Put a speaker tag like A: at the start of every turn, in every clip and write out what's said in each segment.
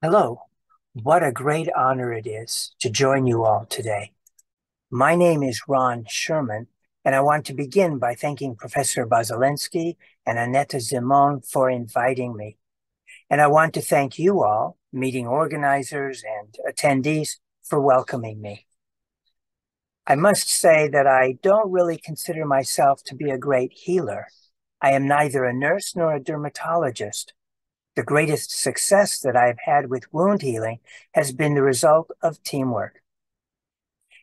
A: Hello. What a great honor it is to join you all today. My name is Ron Sherman, and I want to begin by thanking Professor Bazalensky and Annette Zimon for inviting me. And I want to thank you all, meeting organizers and attendees, for welcoming me. I must say that I don't really consider myself to be a great healer. I am neither a nurse nor a dermatologist, the greatest success that I've had with wound healing has been the result of teamwork.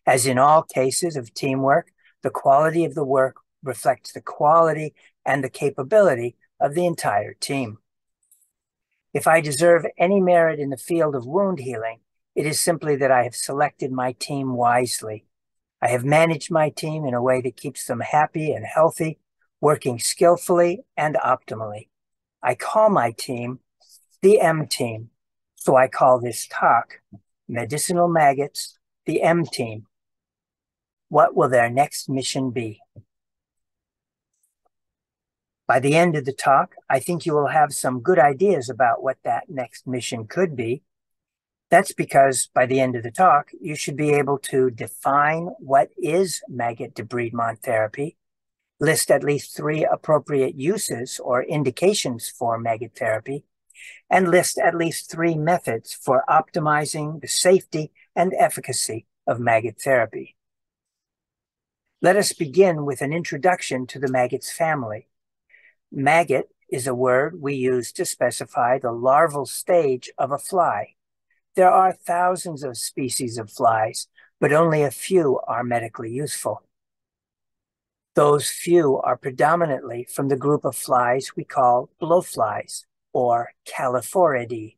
A: As in all cases of teamwork, the quality of the work reflects the quality and the capability of the entire team. If I deserve any merit in the field of wound healing, it is simply that I have selected my team wisely. I have managed my team in a way that keeps them happy and healthy, working skillfully and optimally. I call my team the M team. So I call this talk Medicinal Maggots, the M team. What will their next mission be? By the end of the talk, I think you will have some good ideas about what that next mission could be. That's because by the end of the talk, you should be able to define what is maggot debridement therapy, list at least three appropriate uses or indications for maggot therapy, and list at least three methods for optimizing the safety and efficacy of maggot therapy. Let us begin with an introduction to the maggots family. Maggot is a word we use to specify the larval stage of a fly. There are thousands of species of flies, but only a few are medically useful. Those few are predominantly from the group of flies we call blowflies or Calliphoridae.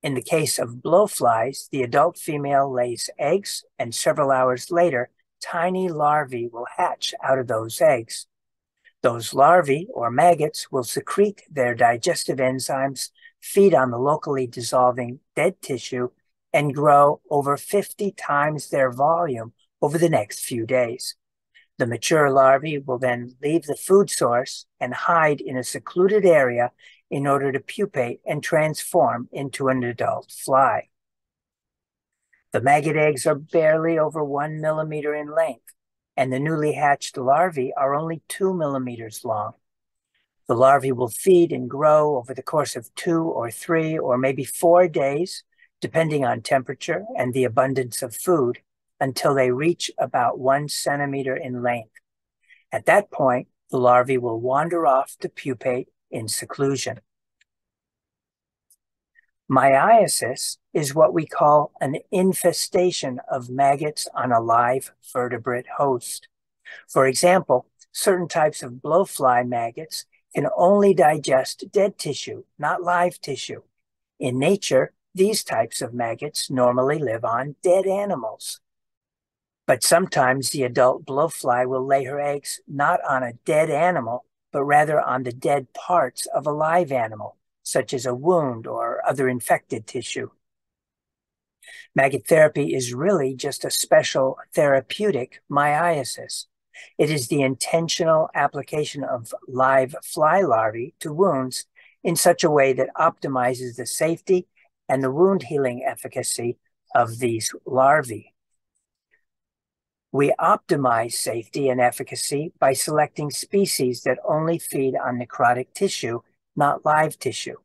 A: In the case of blowflies, the adult female lays eggs, and several hours later, tiny larvae will hatch out of those eggs. Those larvae, or maggots, will secrete their digestive enzymes, feed on the locally dissolving dead tissue, and grow over 50 times their volume over the next few days. The mature larvae will then leave the food source and hide in a secluded area in order to pupate and transform into an adult fly. The maggot eggs are barely over one millimeter in length, and the newly hatched larvae are only two millimeters long. The larvae will feed and grow over the course of two or three or maybe four days, depending on temperature and the abundance of food, until they reach about one centimeter in length. At that point, the larvae will wander off to pupate in seclusion. Myiasis is what we call an infestation of maggots on a live vertebrate host. For example, certain types of blowfly maggots can only digest dead tissue, not live tissue. In nature, these types of maggots normally live on dead animals. But sometimes the adult blowfly will lay her eggs not on a dead animal, but rather on the dead parts of a live animal, such as a wound or other infected tissue. Maggot therapy is really just a special therapeutic myiasis. It is the intentional application of live fly larvae to wounds in such a way that optimizes the safety and the wound healing efficacy of these larvae. We optimize safety and efficacy by selecting species that only feed on necrotic tissue, not live tissue.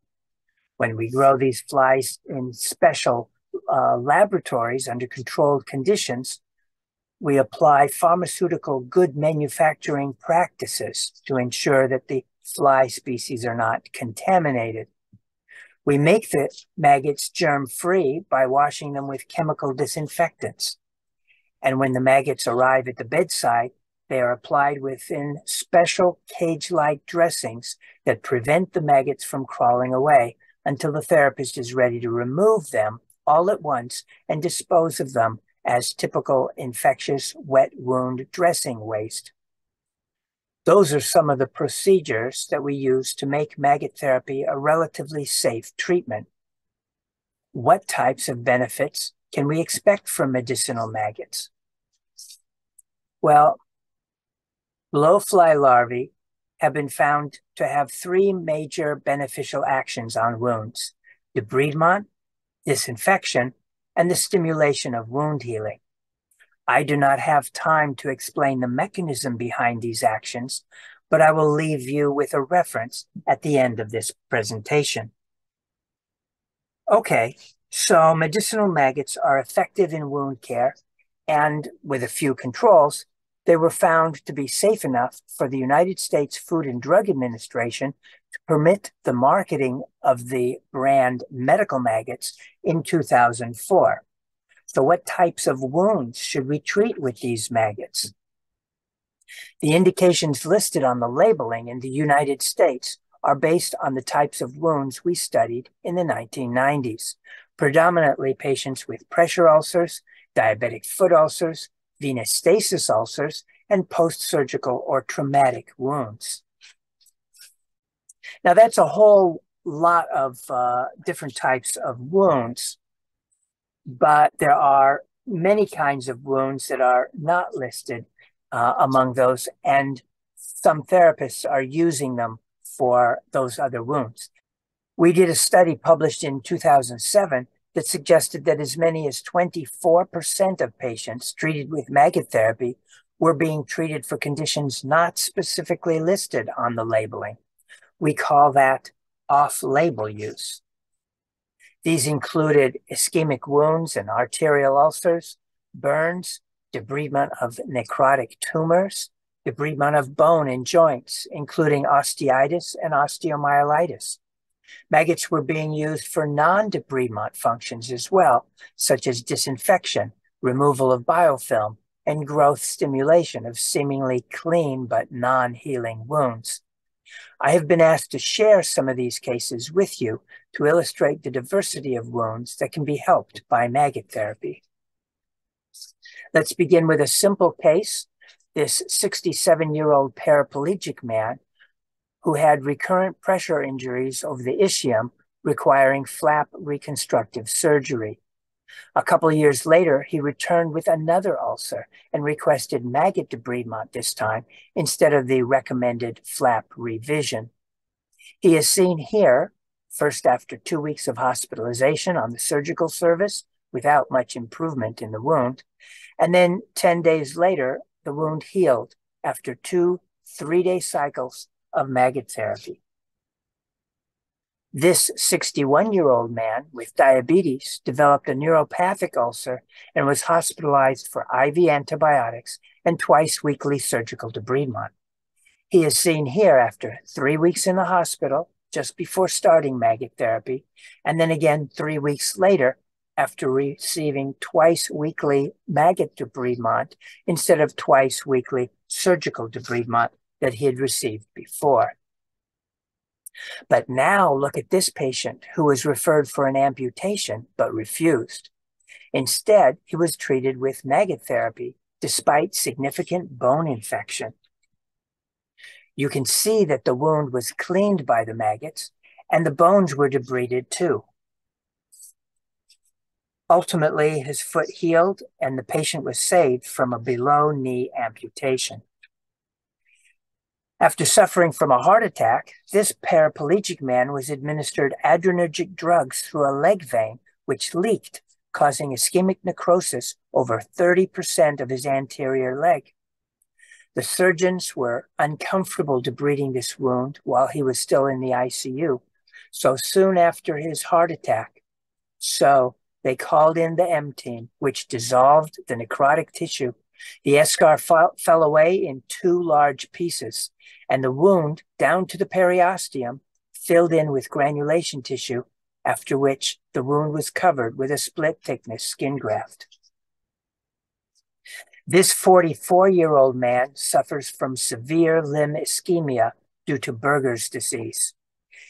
A: When we grow these flies in special uh, laboratories under controlled conditions, we apply pharmaceutical good manufacturing practices to ensure that the fly species are not contaminated. We make the maggots germ free by washing them with chemical disinfectants. And when the maggots arrive at the bedside, they are applied within special cage like dressings that prevent the maggots from crawling away until the therapist is ready to remove them all at once and dispose of them as typical infectious wet wound dressing waste. Those are some of the procedures that we use to make maggot therapy a relatively safe treatment. What types of benefits can we expect from medicinal maggots? Well, blowfly larvae have been found to have three major beneficial actions on wounds debridement, disinfection, and the stimulation of wound healing. I do not have time to explain the mechanism behind these actions, but I will leave you with a reference at the end of this presentation. Okay, so medicinal maggots are effective in wound care, and with a few controls, they were found to be safe enough for the United States Food and Drug Administration to permit the marketing of the brand medical maggots in 2004. So, what types of wounds should we treat with these maggots? The indications listed on the labeling in the United States are based on the types of wounds we studied in the 1990s, predominantly patients with pressure ulcers, diabetic foot ulcers, venous stasis ulcers, and post surgical or traumatic wounds. Now, that's a whole lot of uh, different types of wounds, but there are many kinds of wounds that are not listed uh, among those, and some therapists are using them for those other wounds. We did a study published in 2007 that suggested that as many as 24% of patients treated with maggot therapy were being treated for conditions not specifically listed on the labeling. We call that off label use. These included ischemic wounds and arterial ulcers, burns, debridement of necrotic tumors, debridement of bone and joints, including osteitis and osteomyelitis. Maggots were being used for non debridement functions as well, such as disinfection, removal of biofilm, and growth stimulation of seemingly clean but non healing wounds. I have been asked to share some of these cases with you to illustrate the diversity of wounds that can be helped by maggot therapy. Let's begin with a simple case. This 67 year old paraplegic man who had recurrent pressure injuries of the ischium requiring flap reconstructive surgery. A couple years later, he returned with another ulcer and requested maggot debridement this time instead of the recommended flap revision. He is seen here, first after two weeks of hospitalization on the surgical service without much improvement in the wound, and then 10 days later, the wound healed after two three day cycles of maggot therapy. This 61 year old man with diabetes developed a neuropathic ulcer and was hospitalized for IV antibiotics and twice weekly surgical debridement. He is seen here after three weeks in the hospital just before starting maggot therapy, and then again three weeks later after receiving twice weekly maggot debridement instead of twice weekly surgical debridement that he had received before. But now look at this patient who was referred for an amputation but refused. Instead, he was treated with maggot therapy despite significant bone infection. You can see that the wound was cleaned by the maggots and the bones were debrided too. Ultimately, his foot healed and the patient was saved from a below knee amputation. After suffering from a heart attack, this paraplegic man was administered adrenergic drugs through a leg vein, which leaked, causing ischemic necrosis over 30% of his anterior leg. The surgeons were uncomfortable debriding this wound while he was still in the ICU, so soon after his heart attack. So they called in the M team, which dissolved the necrotic tissue. The eschar fell away in two large pieces, and the wound down to the periosteum filled in with granulation tissue, after which the wound was covered with a split thickness skin graft. This 44 year old man suffers from severe limb ischemia due to Buerger's disease.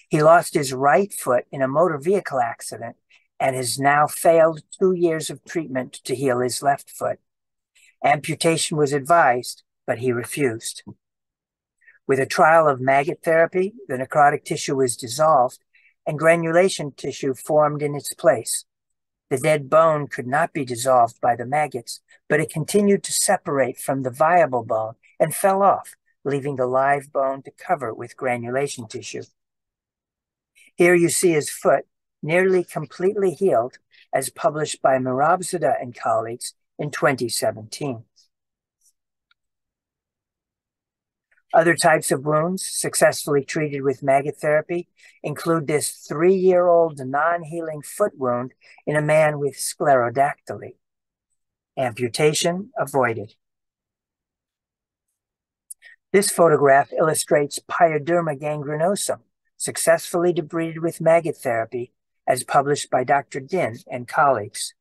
A: He lost his right foot in a motor vehicle accident and has now failed two years of treatment to heal his left foot. Amputation was advised, but he refused. With a trial of maggot therapy, the necrotic tissue was dissolved and granulation tissue formed in its place. The dead bone could not be dissolved by the maggots, but it continued to separate from the viable bone and fell off, leaving the live bone to cover with granulation tissue. Here you see his foot nearly completely healed as published by Mirabzadeh and colleagues in 2017. Other types of wounds successfully treated with maggot therapy include this three year old non healing foot wound in a man with sclerodactyly. Amputation avoided. This photograph illustrates pyoderma gangrenosum, successfully debrided with maggot therapy, as published by Dr. Din and colleagues.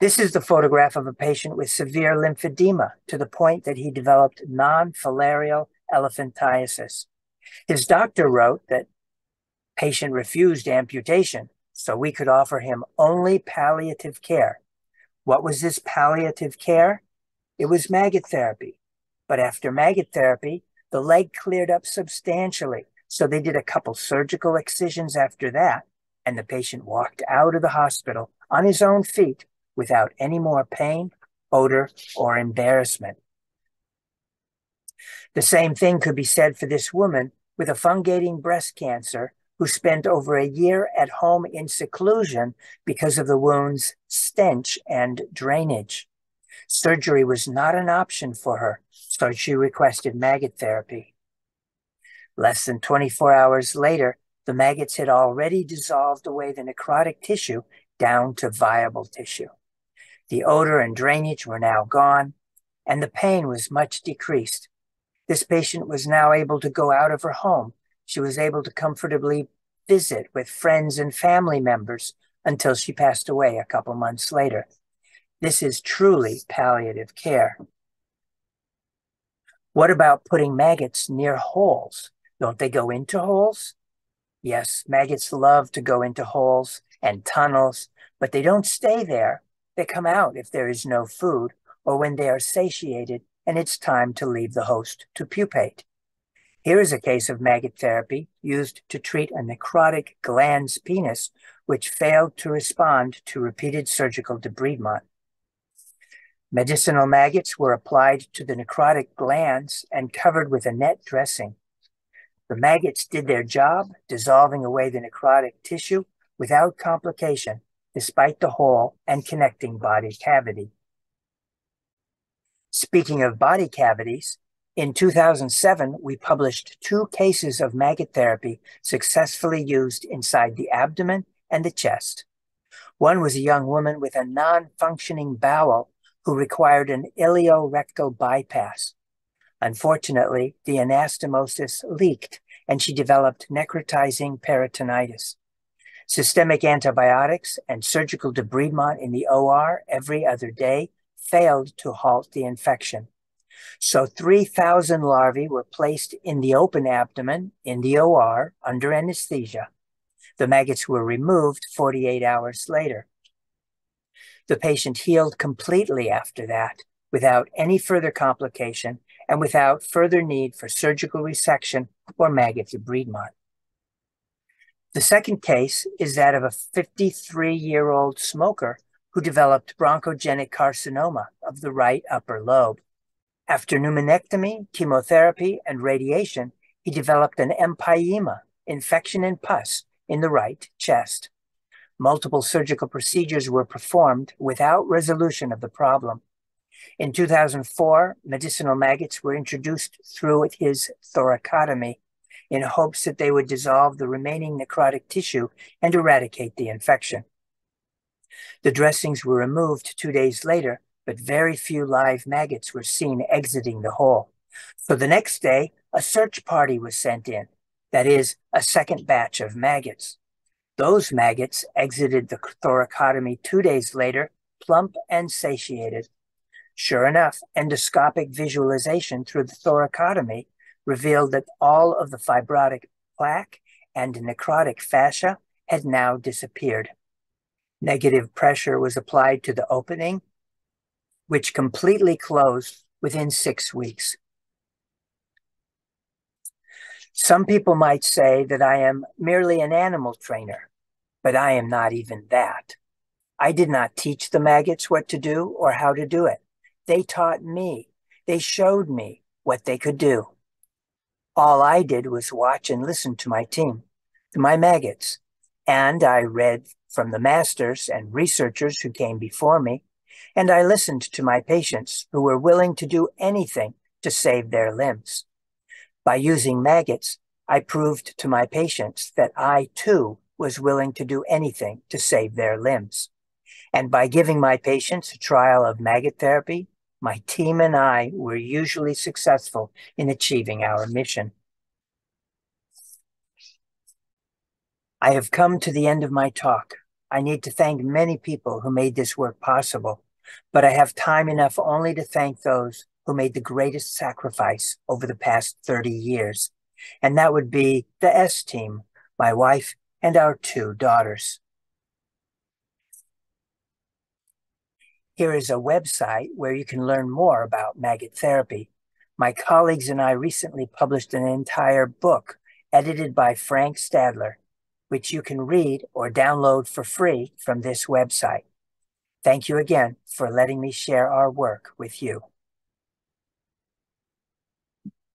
A: This is the photograph of a patient with severe lymphedema to the point that he developed non-filarial elephantiasis. His doctor wrote that patient refused amputation, so we could offer him only palliative care. What was this palliative care? It was maggot therapy. But after maggot therapy, the leg cleared up substantially. So they did a couple surgical excisions after that, and the patient walked out of the hospital on his own feet without any more pain, odor, or embarrassment. The same thing could be said for this woman with a fungating breast cancer who spent over a year at home in seclusion because of the wound's stench and drainage. Surgery was not an option for her, so she requested maggot therapy. Less than 24 hours later, the maggots had already dissolved away the necrotic tissue down to viable tissue. The odor and drainage were now gone, and the pain was much decreased. This patient was now able to go out of her home. She was able to comfortably visit with friends and family members until she passed away a couple months later. This is truly palliative care. What about putting maggots near holes? Don't they go into holes? Yes, maggots love to go into holes and tunnels, but they don't stay there. They come out if there is no food or when they are satiated and it's time to leave the host to pupate. Here is a case of maggot therapy used to treat a necrotic glans penis which failed to respond to repeated surgical debridement. Medicinal maggots were applied to the necrotic glans and covered with a net dressing. The maggots did their job, dissolving away the necrotic tissue without complication despite the hole and connecting body cavity. Speaking of body cavities, in 2007, we published two cases of maggot therapy successfully used inside the abdomen and the chest. One was a young woman with a non-functioning bowel who required an ileorectal bypass. Unfortunately, the anastomosis leaked and she developed necrotizing peritonitis. Systemic antibiotics and surgical debridement in the OR every other day failed to halt the infection. So 3,000 larvae were placed in the open abdomen in the OR under anesthesia. The maggots were removed 48 hours later. The patient healed completely after that without any further complication and without further need for surgical resection or maggot debridement. The second case is that of a 53 year old smoker who developed bronchogenic carcinoma of the right upper lobe. After pneumonectomy, chemotherapy, and radiation, he developed an empyema, infection and pus, in the right chest. Multiple surgical procedures were performed without resolution of the problem. In 2004, medicinal maggots were introduced through his thoracotomy in hopes that they would dissolve the remaining necrotic tissue and eradicate the infection. The dressings were removed two days later, but very few live maggots were seen exiting the hole. So the next day, a search party was sent in, that is, a second batch of maggots. Those maggots exited the thoracotomy two days later, plump and satiated. Sure enough, endoscopic visualization through the thoracotomy revealed that all of the fibrotic plaque and necrotic fascia had now disappeared. Negative pressure was applied to the opening, which completely closed within six weeks. Some people might say that I am merely an animal trainer, but I am not even that. I did not teach the maggots what to do or how to do it. They taught me. They showed me what they could do. All I did was watch and listen to my team, to my maggots, and I read from the masters and researchers who came before me, and I listened to my patients who were willing to do anything to save their limbs. By using maggots, I proved to my patients that I too was willing to do anything to save their limbs. And by giving my patients a trial of maggot therapy, my team and I were usually successful in achieving our mission. I have come to the end of my talk. I need to thank many people who made this work possible, but I have time enough only to thank those who made the greatest sacrifice over the past 30 years. And that would be the S team, my wife and our two daughters. Here is a website where you can learn more about maggot therapy. My colleagues and I recently published an entire book edited by Frank Stadler, which you can read or download for free from this website. Thank you again for letting me share our work with you.